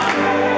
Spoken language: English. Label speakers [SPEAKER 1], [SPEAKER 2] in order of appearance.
[SPEAKER 1] Amen.